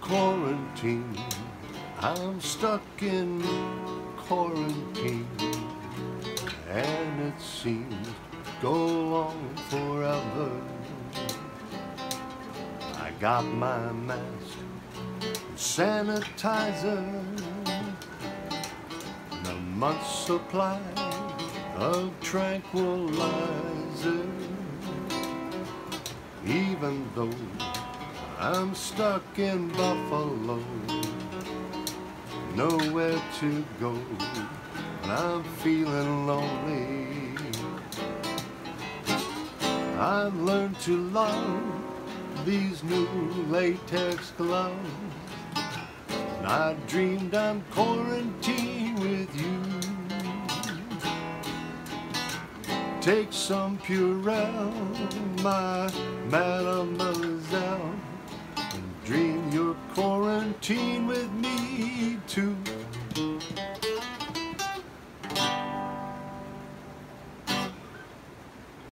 quarantine. I'm stuck in quarantine, and it seems to go on forever. I got my mask and sanitizer, month's supply of tranquilizer. Even though I'm stuck in Buffalo, nowhere to go, and I'm feeling lonely. I've learned to love these new latex gloves, I dreamed I'm quarantined Take some Purell, my mademoiselle, and dream your quarantine with with